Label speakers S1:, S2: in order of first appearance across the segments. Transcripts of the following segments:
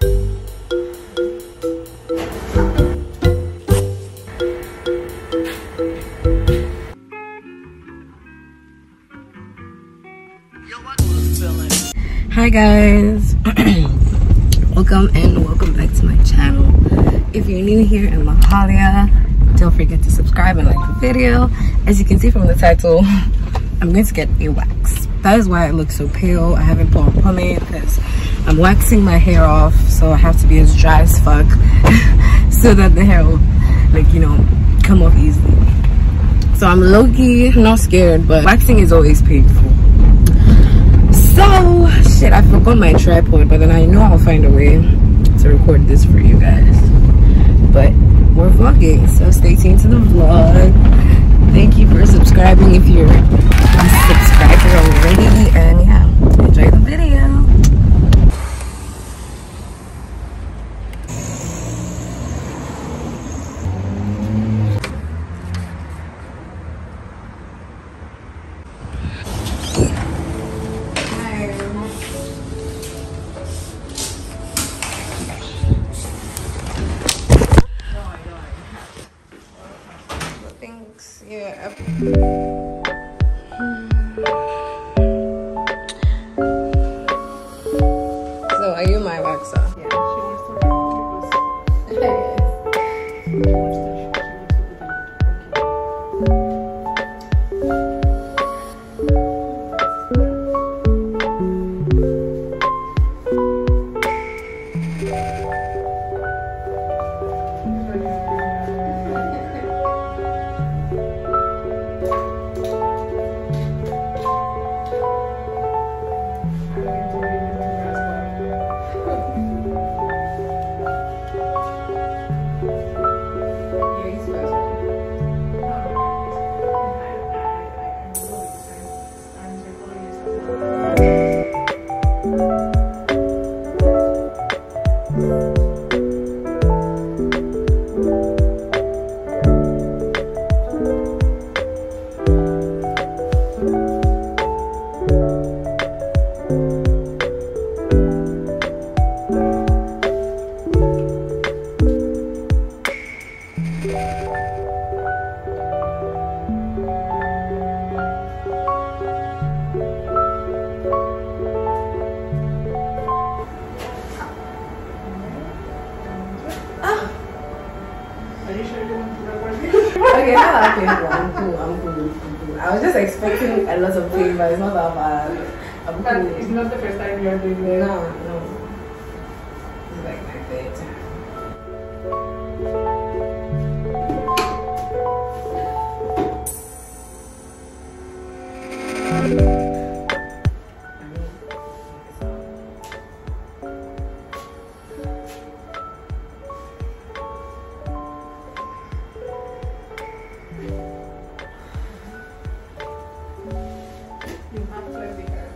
S1: hi guys. Welcome and welcome back to my channel. If you're new here in mahalia don't forget to subscribe and like the video. As you can see from the title i'm going to get a wax that is why i look so pale. I haven't put on pomade because i'm waxing my hair off so i have to be as dry as fuck so that the hair will like you know come off easily. So i'm low-key not scared but waxing is always painful. So shit i forgot my tripod but then i know i'll find a way to record this for you guys. But we're vlogging so stay tuned to the vlog. Thank you for subscribing if you're a subscriber already and yeah enjoy the video So, are you my waxer? Okay, not that painful. I'm cool. I'm cool. I'm cool. I was just expecting a lot of pain, but it's not that bad. I'm cool.
S2: it's not the first time you're doing
S1: this.
S2: No,
S1: no. It's like my third time.
S2: You have the hair.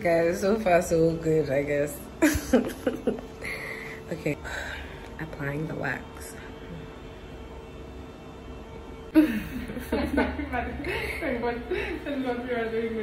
S1: Guys, so far so good, I guess. okay, applying the wax.
S2: But that's what we are doing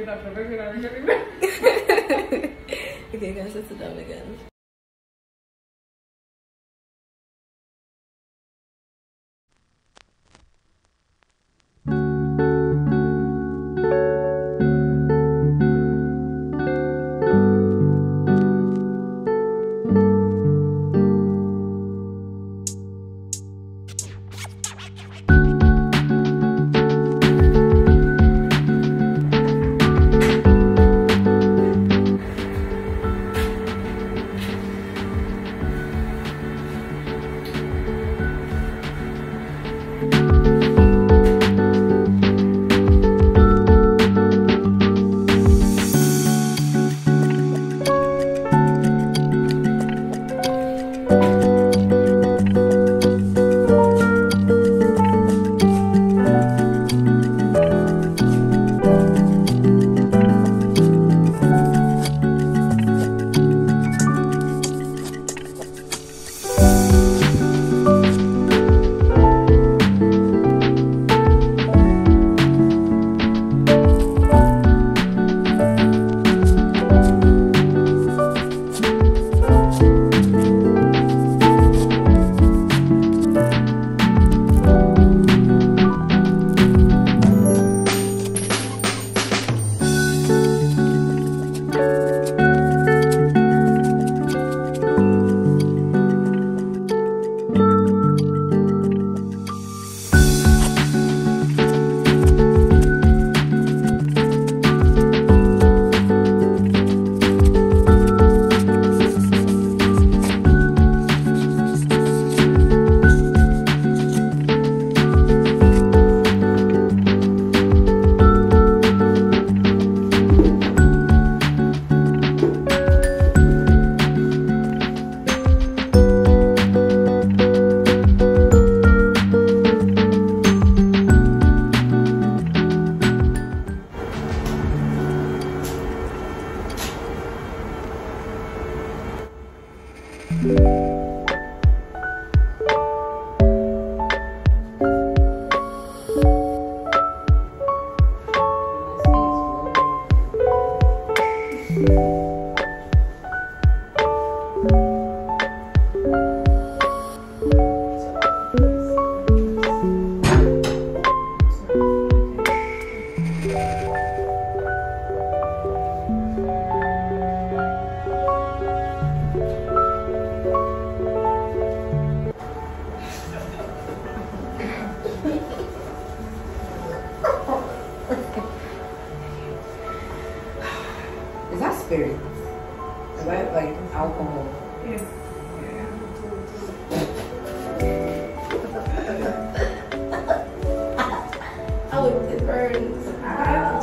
S1: Oh, it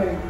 S1: This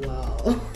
S1: Wow.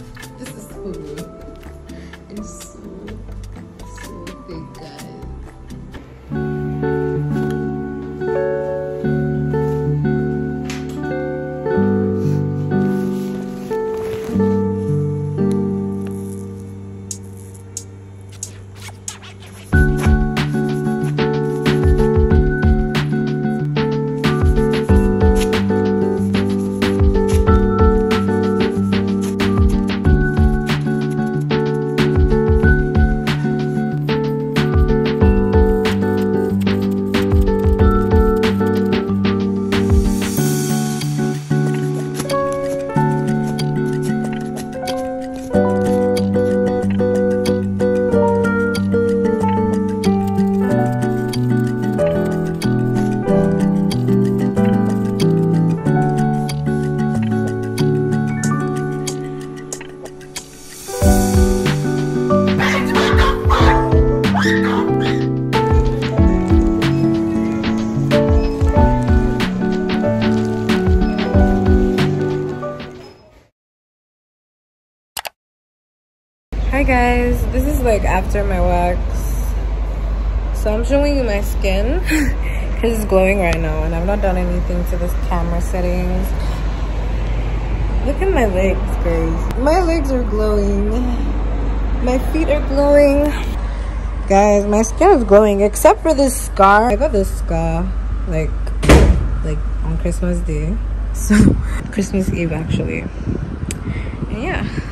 S1: like after my wax. So I'm showing you my skin because it's glowing right now and I've not done anything to this camera settings. Look at my legs guys. My legs are glowing. My feet are glowing. Guys, my skin is glowing except for this scar. I got this scar like like on Christmas Day. So Christmas Eve actually. And yeah.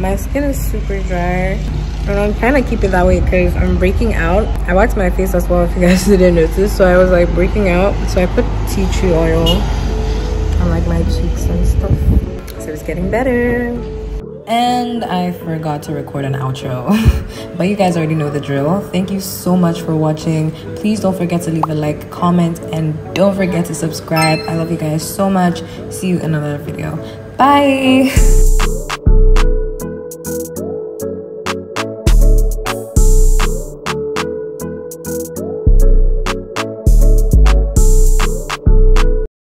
S1: My skin is super dry. And I'm trying to keep it that way because I'm breaking out. I waxed my face as well if you guys didn't notice. So I was like breaking out. So I put tea tree oil on like my cheeks and stuff. So it's getting better. And I forgot to record an outro. but you guys already know the drill. Thank you so much for watching. Please don't forget to leave a like, comment, and don't forget to subscribe. I love you guys so much. See you in another video. Bye.